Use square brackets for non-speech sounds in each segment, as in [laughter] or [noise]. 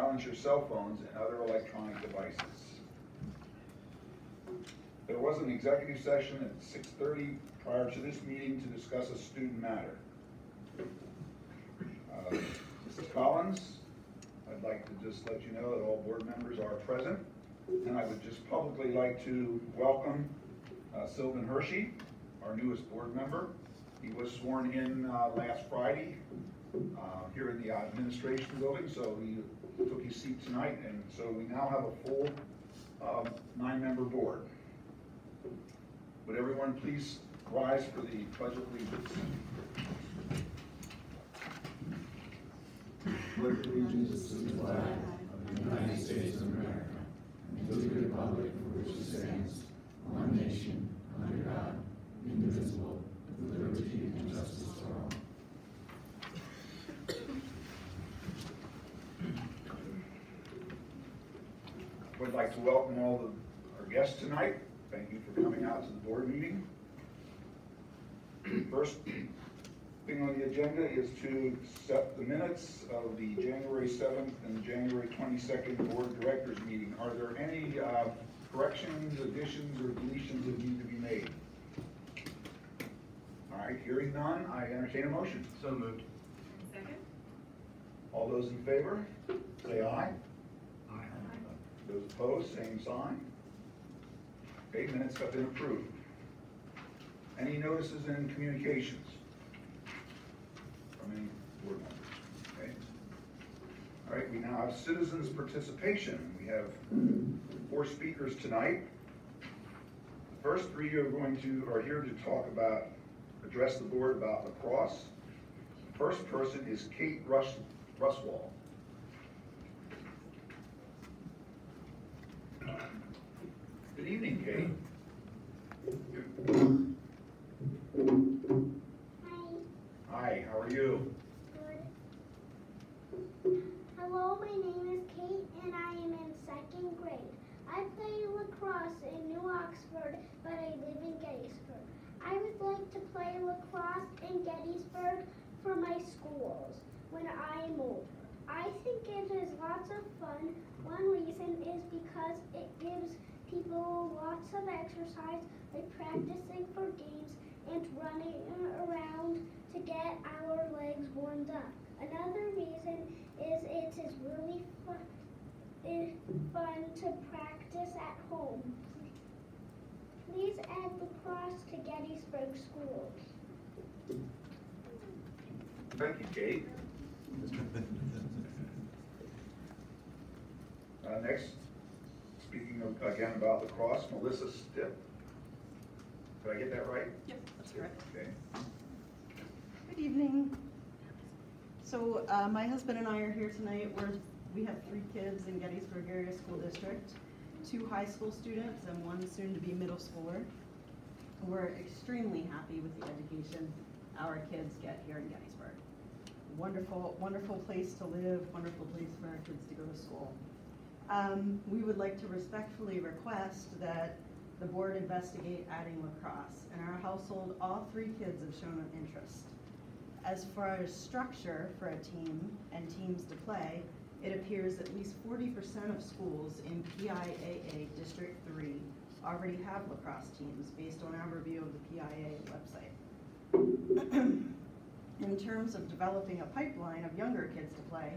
silence your cell phones and other electronic devices. There was an executive session at six thirty prior to this meeting to discuss a student matter. Uh, Mrs. Collins, I'd like to just let you know that all board members are present. And I would just publicly like to welcome uh, Sylvan Hershey, our newest board member. He was sworn in uh, last Friday uh, here in the administration building, so he took his seat tonight, and so we now have a full um, nine-member board. Would everyone please rise for the pledge of allegiance? pledge allegiance to the flag of the United States of America and to the republic for which it stands, one nation, under God, indivisible, with liberty and justice for all. Would like to welcome all the, our guests tonight. Thank you for coming out to the board meeting. First thing on the agenda is to set the minutes of the January seventh and January twenty-second board directors meeting. Are there any, uh, corrections, additions, or deletions that need to be made? All right, hearing none, I entertain a motion. So moved. Second? All those in favor, say aye. Aye. Those opposed, same sign. Okay, minutes have been approved. Any notices and communications? From any board members, okay? All right, we now have citizens' participation. We have four speakers tonight. The first three are going to, are here to talk about, address the board about lacrosse. The First person is Kate Rush, Ruswall. Good evening, Kate. Hi, Hi, how are you? Good. Hello, my name is Kate and I am in second grade. I play lacrosse in New Oxford, but I live in Gettysburg. I would like to play lacrosse in Gettysburg for my schools when I am older. I think it is lots of fun. One reason is because it gives people lots of exercise by practicing for games and running around to get our legs warmed up. Another reason is it is really fun, eh, fun to practice at home. Please add lacrosse to Gettysburg schools. Thank you, Kate. [laughs] Uh, next, speaking of, again about lacrosse, Melissa Stipp. Did I get that right? Yep, that's correct. Okay. Good evening. So, uh, my husband and I are here tonight. We're, we have three kids in Gettysburg Area School District, two high school students and one soon-to-be middle schooler. We're extremely happy with the education our kids get here in Gettysburg. Wonderful, wonderful place to live, wonderful place for our kids to go to school. Um, we would like to respectfully request that the board investigate adding lacrosse. In our household, all three kids have shown an interest. As far as structure for a team and teams to play, it appears at least forty percent of schools in PIAA District Three already have lacrosse teams based on our review of the PIAA website. [clears throat] In terms of developing a pipeline of younger kids to play,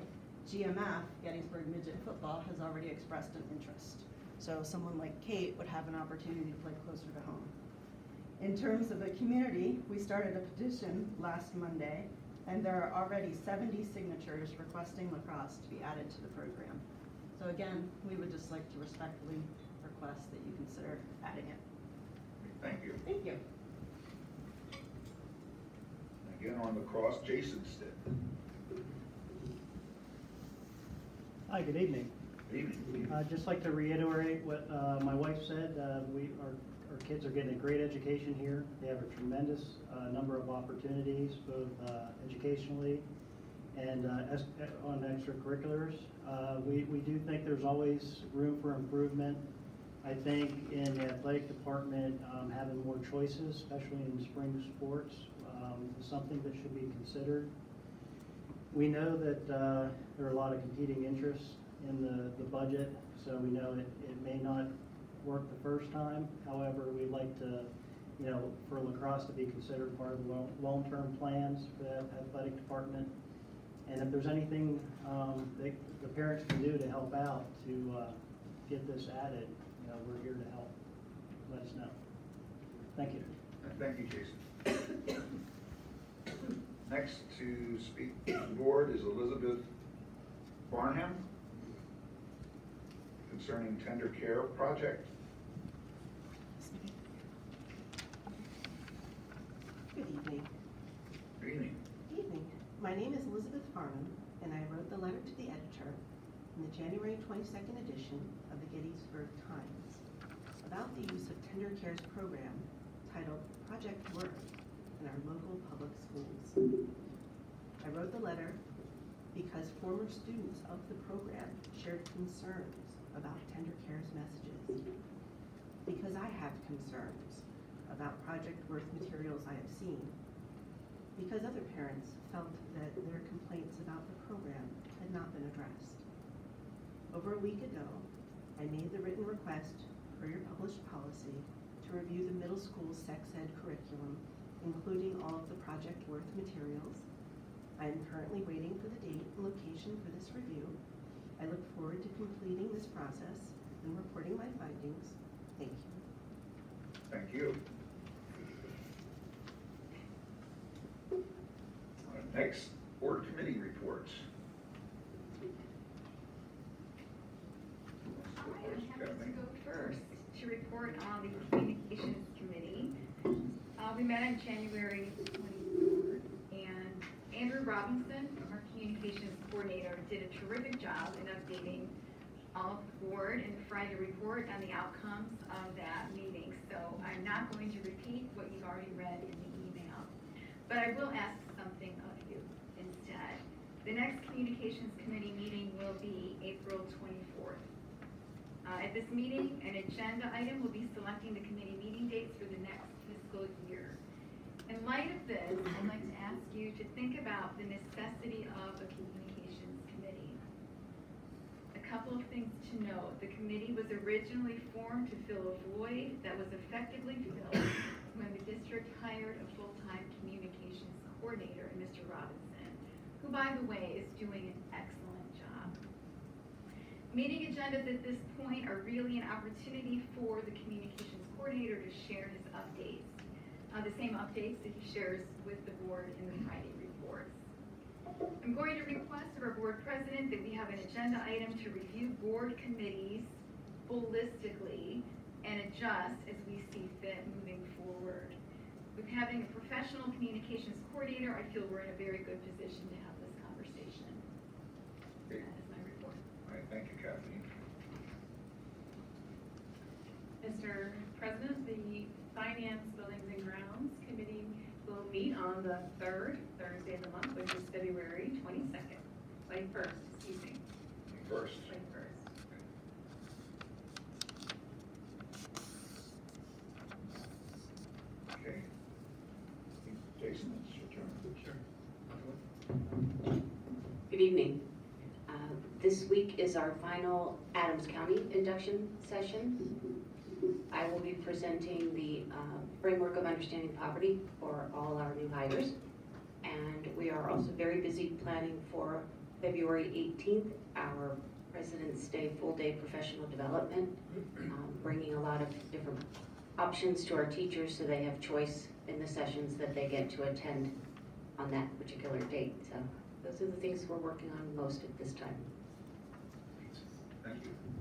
GMF, Gettysburg Midget Football, has already expressed an interest. So someone like Kate would have an opportunity to play closer to home. In terms of the community, we started a petition last Monday, and there are already 70 signatures requesting lacrosse to be added to the program. So again, we would just like to respectfully request that you consider adding it. Thank you. Thank you. Again, on lacrosse, Jason Stipp. Hi, good evening. Good evening. I'd just like to reiterate what uh, my wife said. Uh, We, our, our kids are getting a great education here. They have a tremendous uh, number of opportunities, both uh, educationally and uh, on extracurriculars. Uh, We, we do think there's always room for improvement. I think in the athletic department, um, having more choices, especially in spring sports, um, is something that should be considered. We know that uh, there are a lot of competing interests in the, the budget, so we know it, it may not work the first time. However, we'd like to, you know, for lacrosse to be considered part of the long, long-term plans for the athletic department. And if there's anything, um, that the parents can do to help out to, uh, get this added, you know, we're here to help. Let us know. Thank you. Thank you, Jason. Next to speak to the board is Elizabeth Barnham concerning tender care project. Good evening. Good evening. Evening. My name is Elizabeth Farnham, and I wrote the letter to the editor in the January 22nd edition of the Gettysburg Times about the use of Tender Cares program titled Project Worth in our local public schools. I wrote the letter because former students of the program shared concerns about Tender Cares messages. Because I have concerns about Project Worth materials I have seen because other parents felt that their complaints about the program had not been addressed. Over a week ago, I made the written request for your published policy to review the middle school sex ed curriculum, including all of the Project Worth materials. I am currently waiting for the date and location for this review. I look forward to completing this process and reporting my findings. Thank you. Thank you. Next, board committee reports. All right, I'm happy to go first to report on the Communications Committee. We met on January twenty-third, and Andrew Robinson, our Communications Coordinator, did a terrific job in updating all of the board and Friday report on the outcomes of that meeting. So I'm not going to repeat what you've already read in the email, but I will ask something of you instead. The next Communications Committee meeting will be April twenty-fourth. Uh, At this meeting, an agenda item will be selecting the committee meeting dates for the next fiscal year. In light of this, I'd like to ask you to think about the necessity of a communications committee. A couple of things to note. The committee was originally formed to fill a void that was effectively filled when the district hired a full-time communications coordinator, Mr. Robinson, who, by the way, is doing an excellent job. Meeting agendas at this point are really an opportunity for the communications coordinator to share his updates. Uh, the same updates that he shares with the board in the Friday reports. I'm going to request of our board president that we have an agenda item to review board committees holistically and adjust as we see fit moving forward. With having a professional communications coordinator, I feel we're in a very good position to have this conversation. That is my report. All right, thank you, Kathleen. Mr. President, the Finance Buildings and Grounds Committee will meet on the third Thursday of the month, which is February twenty-second, twenty-first, excuse me, First. twenty-first. Okay. Jason, it's your turn. Sure. Good evening. Uh, This week is our final Adams County induction session. I will be presenting the uh, framework of understanding poverty for all our new hires. And we are also very busy planning for February 18th, our President's Day full-day professional development, um, bringing a lot of different options to our teachers so they have choice in the sessions that they get to attend on that particular date. So those are the things we're working on most at this time. Thank you.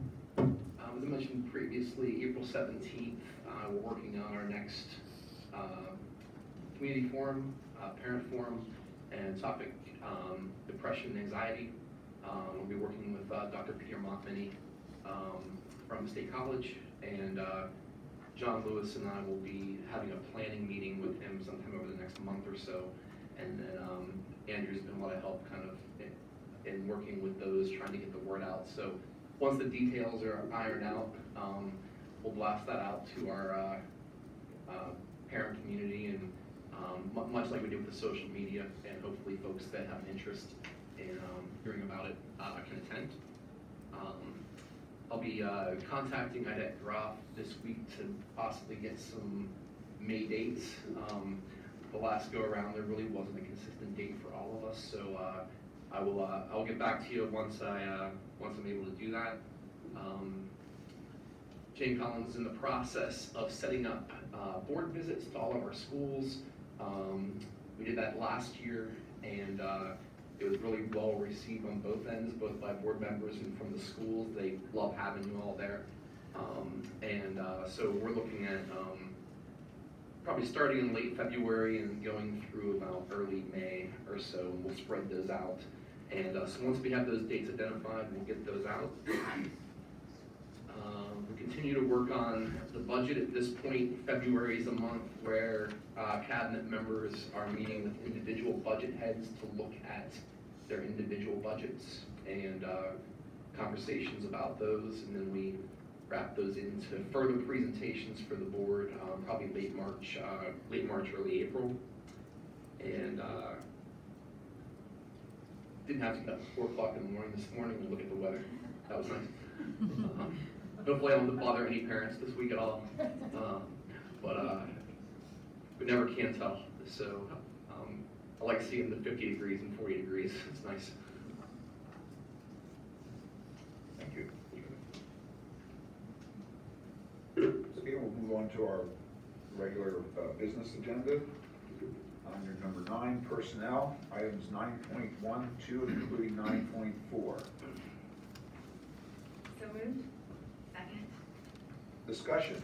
Um, As I mentioned previously, April 17th, uh, we're working on our next uh, community forum, uh, parent forum, and topic um, depression and anxiety. Um, We'll be working with uh, Dr. Peter Mockmany um, from State College, and uh, John Lewis and I will be having a planning meeting with him sometime over the next month or so. And then um, Andrew's been a lot of help kind of in, in working with those, trying to get the word out. So once the details are ironed out, um, we'll blast that out to our, uh, uh, parent community and, um, mu- much like we do with the social media, and hopefully folks that have an interest in, um, hearing about it, uh, can attend. I'll be uh, contacting Idette Groff this week to possibly get some May dates. Um, The last go-around, there really wasn't a consistent date for all of us, so uh, I will, uh, I'll get back to you once I, uh, once I'm able to do that. Um, Jane Collins is in the process of setting up uh, board visits to all of our schools. Um, We did that last year, and uh, it was really well received on both ends, both by board members and from the schools. They love having you all there. Um, And uh, so we're looking at um, probably starting in late February and going through about early May or so, and we'll spread those out. And uh, so once we have those dates identified, we'll get those out. Um, We continue to work on the budget. At this point, February is a month where uh, cabinet members are meeting with individual budget heads to look at their individual budgets and uh, conversations about those. And then we wrap those into further presentations for the board, um, probably late March, uh, late March, early April. And uh, didn't have to get up at four o'clock in the morning this morning to look at the weather. That was nice. Hopefully I won't bother any parents this week at all. Um, But, uh, we never can tell. So, um, I like seeing the fifty degrees and forty degrees. It's nice. Thank you. Okay, we'll move on to our regular uh, business agenda. Under number nine, personnel, items nine point one, two, including nine point four. So moved. Second. Discussion.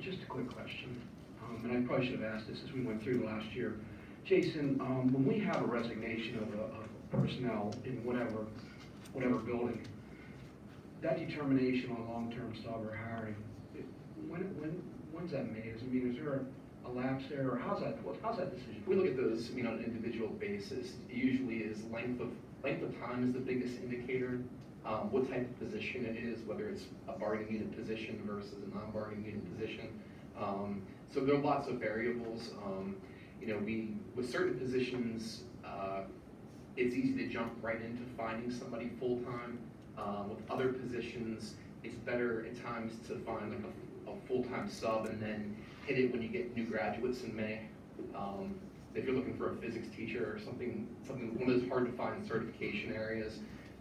Just a quick question, um, and I probably should have asked this as we went through last year. Jason, um, when we have a resignation of a, of personnel in whatever, whatever building, that determination on long-term sub or hiring, it- when, when, when's that made? Is- I mean, is there a lapse there, or how's that, what- how's that decision? We look at those, I mean, on an individual basis. It Usually is length of, length of time is the biggest indicator. Um, what type of position it is, whether it's a bargaining unit position versus a non-bargaining unit position. Um, so there are lots of variables. Um, you know, we, with certain positions, uh, it's easy to jump right into finding somebody full-time. Um, with other positions, it's better at times to find like a, a full-time sub and then hit it when you get new graduates in May. Um, if you're looking for a physics teacher or something, something, one of those hard to find certification areas,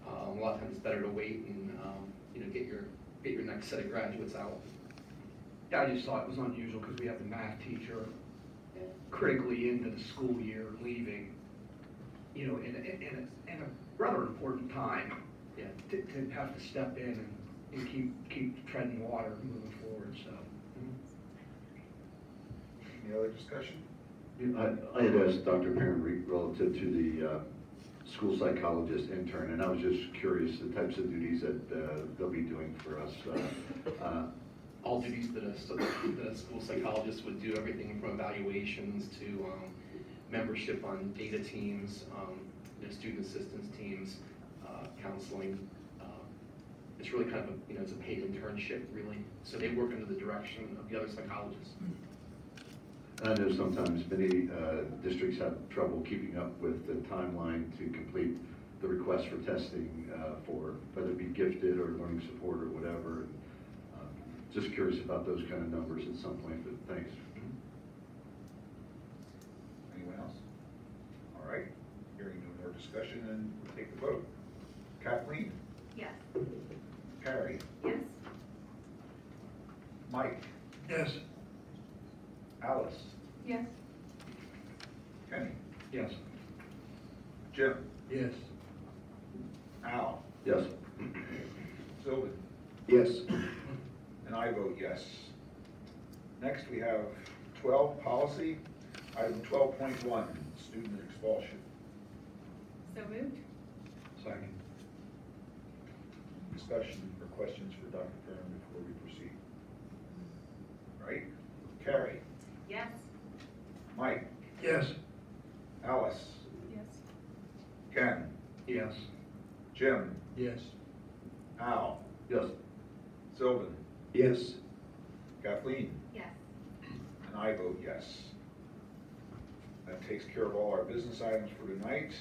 um, a lot of times it's better to wait and, um, you know, get your, get your next set of graduates out. Yeah, I just thought it was unusual because we have the math teacher critically into the school year leaving, you know, in, in, in a, in a rather important time. Yeah. To, to have to step in and, and keep, keep treading water moving forward, so. Any other discussion? I, I had asked Dr. Perrin relative to the uh, school psychologist intern, and I was just curious the types of duties that uh, they'll be doing for us. uh, uh, all duties that a, that a school psychologist would do, everything from evaluations to um, membership on data teams, um, you student assistance teams, uh, counseling. It's really kind of, a you know, it's a paid internship, really. So they work under the direction of the other psychologists. I know sometimes many uh, districts have trouble keeping up with the timeline to complete the request for testing uh, for whether it be gifted or learning support or whatever. Um, Just curious about those kind of numbers at some point, but thanks. Anyone else? All right, hearing no more discussion, and we'll take the vote. Kathleen? Yes. Carrie? Yes. Mike? Yes. Alice? Yes. Kenny? Yes. Jim? Yes. Al? Yes. Sylvan? Yes. And I vote yes. Next, we have twelve, policy, item twelve point one, student expulsion. So moved. Second. Discussion or questions for Dr. Perrin before we proceed? Right? Carrie? Yes. Mike? Yes. Alice? Yes. Ken? Yes. Jim? Yes. Al? Yes. Sylvan? Yes. Kathleen? Yes. And I vote yes. That takes care of all our business items for tonight.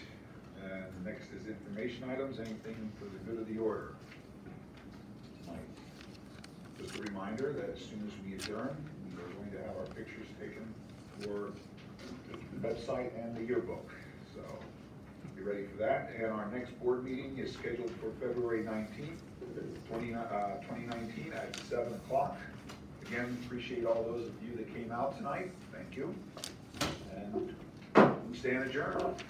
And next is information items, anything for the good of the order. tonight. Just a reminder that as soon as we adjourn, we are going to have our pictures taken for the website and the yearbook. So be ready for that. And our next board meeting is scheduled for February nineteenth, twenty, uh, twenty nineteen at seven o'clock. Again, appreciate all those of you that came out tonight. Thank you. And we stand adjourned.